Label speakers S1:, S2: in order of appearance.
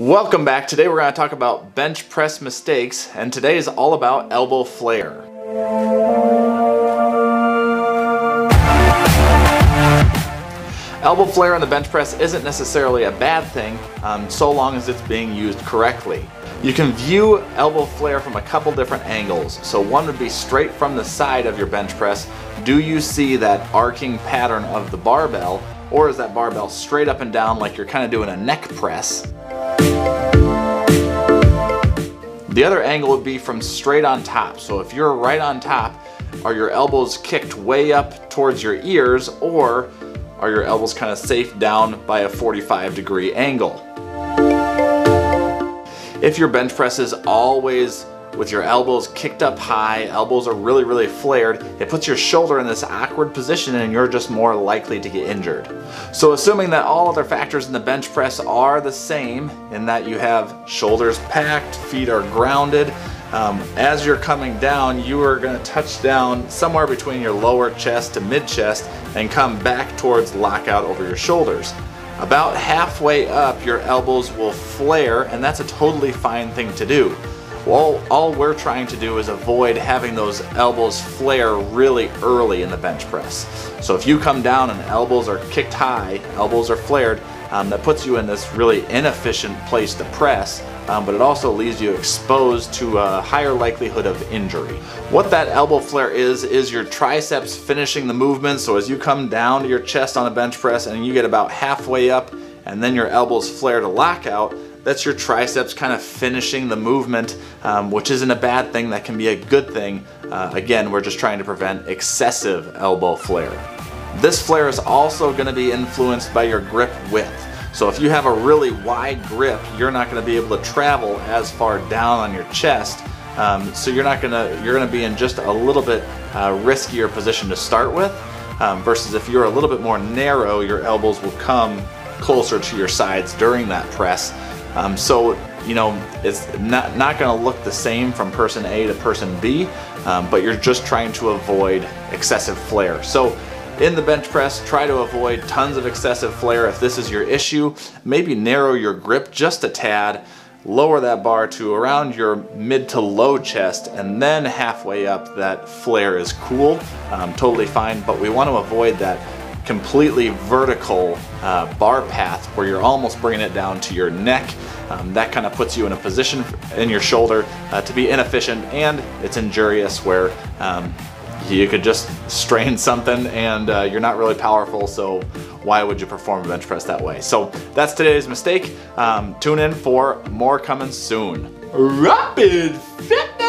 S1: Welcome back. Today we're going to talk about bench press mistakes and today is all about elbow flare. Elbow flare on the bench press isn't necessarily a bad thing um, so long as it's being used correctly. You can view elbow flare from a couple different angles. So one would be straight from the side of your bench press. Do you see that arcing pattern of the barbell or is that barbell straight up and down like you're kind of doing a neck press? The other angle would be from straight on top. So if you're right on top, are your elbows kicked way up towards your ears or are your elbows kind of safe down by a 45 degree angle. If your bench press is always with your elbows kicked up high, elbows are really, really flared, it puts your shoulder in this awkward position and you're just more likely to get injured. So assuming that all other factors in the bench press are the same in that you have shoulders packed, feet are grounded, um, as you're coming down, you are going to touch down somewhere between your lower chest to mid chest and come back towards lockout over your shoulders. About halfway up, your elbows will flare, and that's a totally fine thing to do. Well, all we're trying to do is avoid having those elbows flare really early in the bench press. So if you come down and elbows are kicked high, elbows are flared, um, that puts you in this really inefficient place to press, um, but it also leaves you exposed to a higher likelihood of injury. What that elbow flare is, is your triceps finishing the movement, so as you come down to your chest on a bench press and you get about halfway up and then your elbows flare to lock out, that's your triceps kind of finishing the movement, um, which isn't a bad thing, that can be a good thing. Uh, again, we're just trying to prevent excessive elbow flare. This flare is also going to be influenced by your grip width. So if you have a really wide grip, you're not going to be able to travel as far down on your chest. Um, so you're not going to you're going to be in just a little bit uh, riskier position to start with. Um, versus if you're a little bit more narrow, your elbows will come closer to your sides during that press. Um, so you know it's not not going to look the same from person A to person B, um, but you're just trying to avoid excessive flare. So in the bench press, try to avoid tons of excessive flare if this is your issue. Maybe narrow your grip just a tad, lower that bar to around your mid to low chest, and then halfway up that flare is cool, um, totally fine, but we want to avoid that completely vertical uh, bar path where you're almost bringing it down to your neck. Um, that kind of puts you in a position in your shoulder uh, to be inefficient and it's injurious where um, you could just strain something and uh, you're not really powerful, so why would you perform a bench press that way? So that's today's mistake. Um, tune in for more coming soon. Rapid Fit